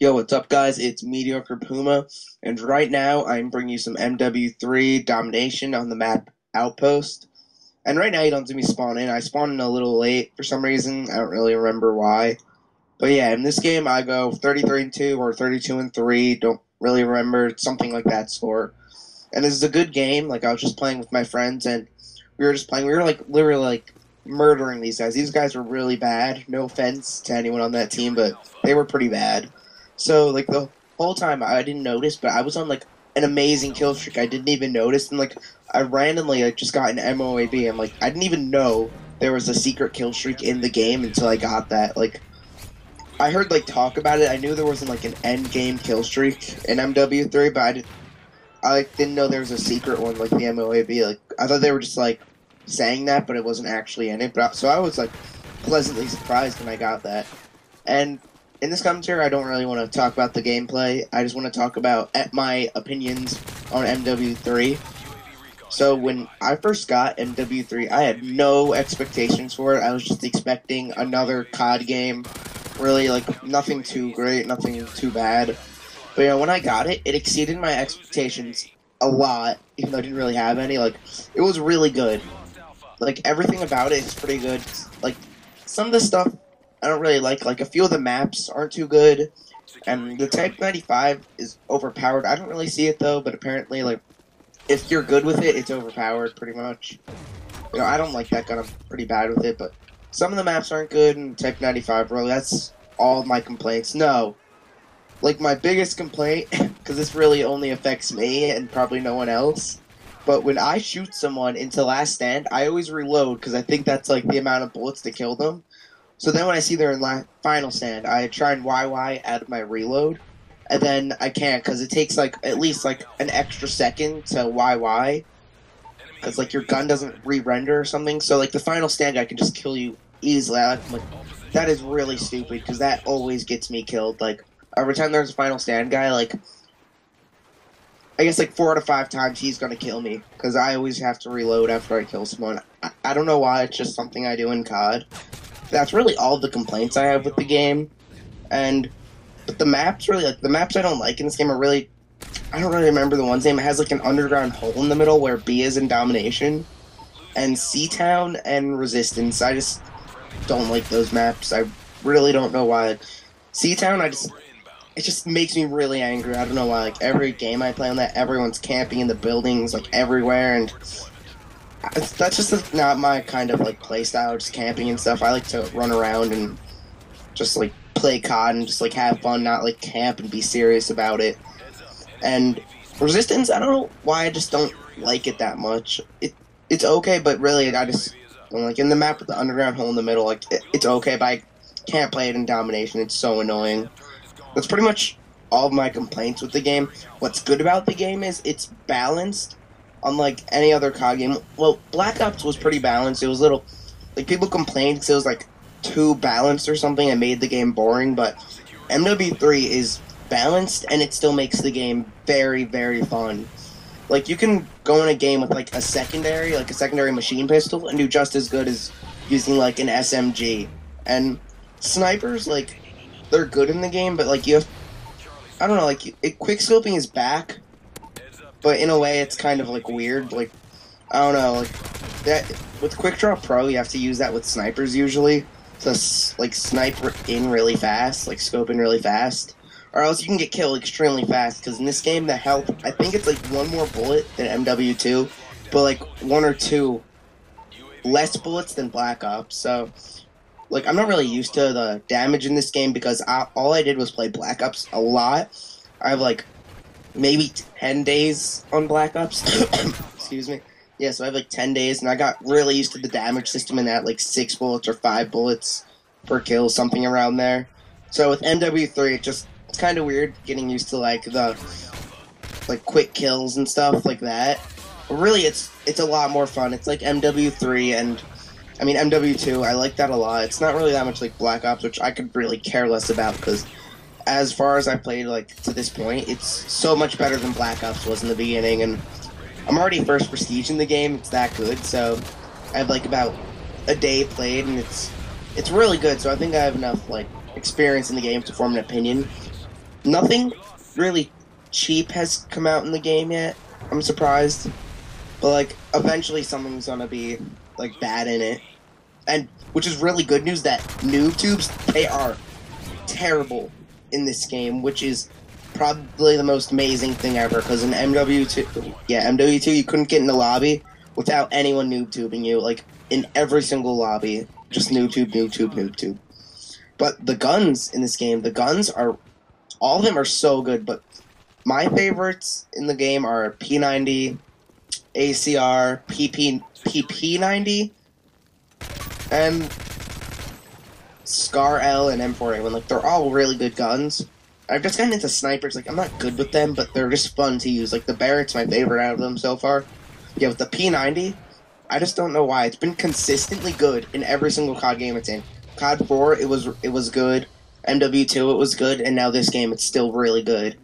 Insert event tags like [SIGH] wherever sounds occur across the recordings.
Yo, what's up, guys? It's Mediocre Puma, and right now I'm bringing you some MW3 domination on the map Outpost. And right now you don't see me spawn in. I spawned in a little late for some reason. I don't really remember why. But yeah, in this game I go 33 and 2 or 32 and 3. Don't really remember something like that score. And this is a good game. Like I was just playing with my friends, and we were just playing. We were like literally like murdering these guys. These guys were really bad. No offense to anyone on that team, but they were pretty bad. So like the whole time I didn't notice, but I was on like an amazing kill streak. I didn't even notice, and like I randomly like just got an MOAB, and like I didn't even know there was a secret kill streak in the game until I got that. Like I heard like talk about it. I knew there wasn't like an end game kill streak in MW3, but I didn't. I like, didn't know there was a secret one like the MOAB. Like I thought they were just like saying that, but it wasn't actually in it. But so I was like pleasantly surprised when I got that. And in this commentary, I don't really want to talk about the gameplay. I just want to talk about my opinions on MW3. So when I first got MW3, I had no expectations for it. I was just expecting another COD game. Really, like, nothing too great, nothing too bad. But, you know, when I got it, it exceeded my expectations a lot, even though I didn't really have any. Like, it was really good. Like, everything about it is pretty good. Like, some of the stuff I don't really like. Like a few of the maps aren't too good, and the Type 95 is overpowered. I don't really see it though, but apparently, like if you're good with it, it's overpowered pretty much. You know, I don't like that gun. I'm pretty bad with it, but some of the maps aren't good. And Type 95, bro, that's all my complaints. No, like my biggest complaint, [LAUGHS] because this really only affects me and probably no one else. But when I shoot someone into last stand, I always reload because I think that's like the amount of bullets to kill them. So then when I see they're in la- final stand, I try and YY out of my reload, and then I can't because it takes like at least like an extra second to YY, because like your gun doesn't re-render or something. So like the final stand, I can just kill you easily. I'm like, that is really stupid because that always gets me killed. Like every time there's a final stand guy, like I guess like four out of five times he's gonna kill me because I always have to reload after I kill someone. I, I don't know why. It's just something I do in COD that's really all the complaints I have with the game. And but the maps really like the maps I don't like in this game are really I don't really remember the one's name. It has like an underground hole in the middle where B is in domination. And Seatown and Resistance, I just don't like those maps. I really don't know why. Seatown, I just it just makes me really angry. I don't know why. Like every game I play on that, everyone's camping in the buildings like everywhere, and that's just not my kind of like play style, just camping and stuff. I like to run around and just like play COD and just like have fun, not like camp and be serious about it. And Resistance, I don't know why I just don't like it that much. It it's okay, but really I just like in the map with the underground hole in the middle, like it, it's okay, but I can't play it in domination. It's so annoying. That's pretty much all of my complaints with the game. What's good about the game is it's balanced unlike any other COD game. Well, Black Ops was pretty balanced. It was little, like people complained because it was like too balanced or something and made the game boring. But MW3 is balanced and it still makes the game very very fun. Like you can go in a game with like a secondary, like a secondary machine pistol, and do just as good as using like an SMG. And snipers, like they're good in the game, but like you have, I don't know, like it, quick scoping is back but in a way, it's kind of like weird. Like I don't know, like that with Quick Draw Pro, you have to use that with snipers usually to like snipe in really fast, like scope in really fast, or else you can get killed extremely fast. Because in this game, the health, I think it's like one more bullet than MW2, but like one or two less bullets than Black Ops. So like I'm not really used to the damage in this game because I, all I did was play Black Ops a lot. I have like maybe 10 days on Black Ops. [COUGHS] Excuse me. Yeah, so I have like 10 days, and I got really used to the damage system in that, like 6 bullets or 5 bullets per kill, something around there. So with MW3, it just, it's kind of weird getting used to like the, like quick kills and stuff like that. But really, it's, it's a lot more fun. It's like MW3 and, I mean, MW2, I like that a lot. It's not really that much like Black Ops, which I could really care less about because as far as I played like to this point, it's so much better than Black Ops was in the beginning, and I'm already first prestige in the game. It's that good, so I have like about a day played, and it's it's really good. So I think I have enough like experience in the game to form an opinion. nothing really cheap has come out in the game yet. I'm surprised, but like eventually something's gonna be like bad in it, and which is really good news that noob tubes they are terrible in this game, which is probably the most amazing thing ever. Because in MW2, yeah, MW2, you couldn't get in the lobby without anyone noob tubing you, like in every single lobby, just noob tube, noob tube, noob tube. But the guns in this game, the guns are, all of them are so good. But my favorites in the game are P90, ACR, PP, PP90, and Scar L and M4A1. Like they're all really good guns. I've just gotten into snipers. Like I'm not good with them, but they're just fun to use. Like the Barrett's my favorite out of them so far. Yeah, with the P90, I just don't know why it's been consistently good in every single COD game it's in. COD 4, it was it was good. MW2, it was good, and now this game, it's still really good.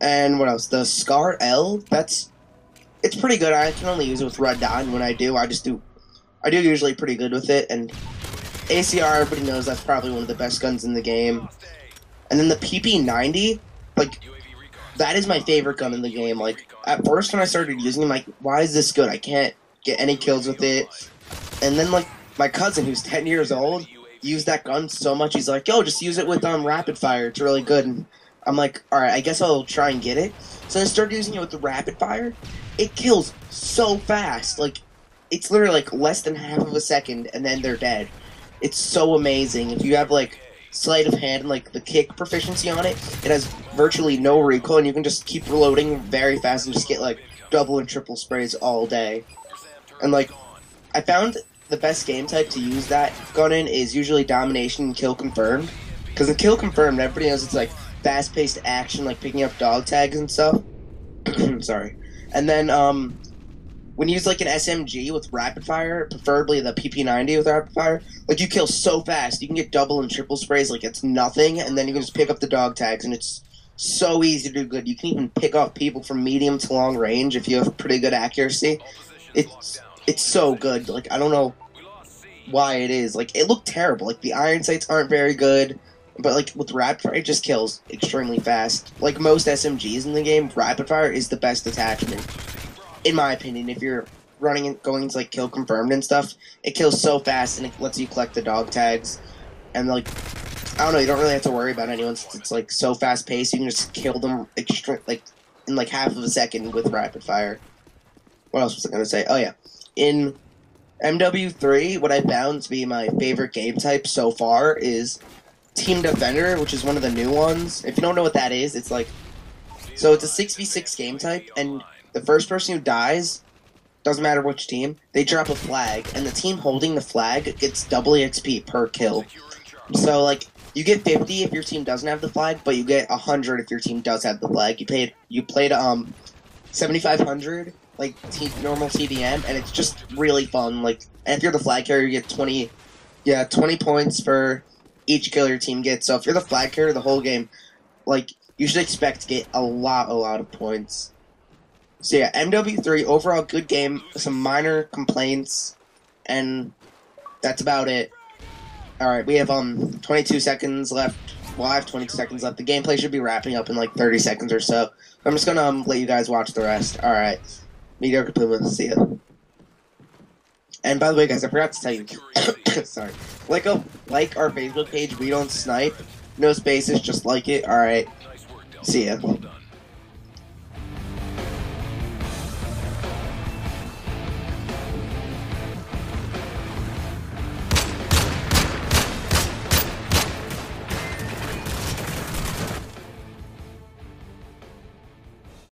And what else? The Scar L, that's it's pretty good. I can only use it with Red Dot, and when I do, I just do I do usually pretty good with it. And ACR, everybody knows that's probably one of the best guns in the game. And then the PP90, like that is my favorite gun in the game. Like at first when I started using it, I'm like, why is this good? I can't get any kills with it. And then like my cousin, who's [LAUGHS] 10 years old, used that gun so much. He's like, yo, just use it with um rapid fire. It's really good. And I'm like, all right, I guess I'll try and get it. So I started using it with the rapid fire. It kills so fast. Like it's literally like less than half of a second, and then they're dead. It's so amazing. If you have like sleight of hand and like the kick proficiency on it, it has virtually no recoil, and you can just keep reloading very fast and just get like double and triple sprays all day. And like, I found the best game type to use that gun in is usually domination and kill confirmed. Because in kill confirmed, everybody knows it's like fast paced action, like picking up dog tags and stuff. [CLEARS THROAT] Sorry. And then um, when you use like an SMG with rapid fire, preferably the PP90 with rapid fire, like you kill so fast, you can get double and triple sprays like it's nothing, and then you can just pick up the dog tags, and it's so easy to do good. You can even pick off people from medium to long range if you have pretty good accuracy. It's it's so good. Like I don't know why it is. Like it looked terrible. Like the iron sights aren't very good. But like with rapid fire, it just kills extremely fast. Like most SMGs in the game, rapid fire is the best attachment, in my opinion. If you're running and going to like kill confirmed and stuff, it kills so fast and it lets you collect the dog tags. And like, I don't know, you don't really have to worry about anyone since it's like so fast paced. You can just kill them extra like in like half of a second with rapid fire. What else was I gonna say? Oh yeah, in MW3, what I found to be my favorite game type so far is Team Defender, which is one of the new ones. If you don't know what that is, it's like so it's a 6v6 game type, and the first person who dies, doesn't matter which team, they drop a flag, and the team holding the flag gets double XP per kill. So like you get 50 if your team doesn't have the flag, but you get 100 if your team does have the flag. You paid you played um 7500 like normal TDM, and it's just really fun. Like, and if you're the flag carrier, you get 20, yeah, 20 points for each kill your team gets. So if you're the flag carrier the whole game, like you should expect to get a lot, a lot of points. So yeah, MW3 overall good game. Some minor complaints, and that's about it. All right, we have um 22 seconds left. Well, I have 20 seconds left. The gameplay should be wrapping up in like 30 seconds or so. I'm just gonna um, let you guys watch the rest. All right, mediocre Puma. See ya. And by the way, guys, I forgot to tell you. [COUGHS] sorry. Like a like our Facebook page. We don't snipe. No spaces. Just like it. All right. See ya.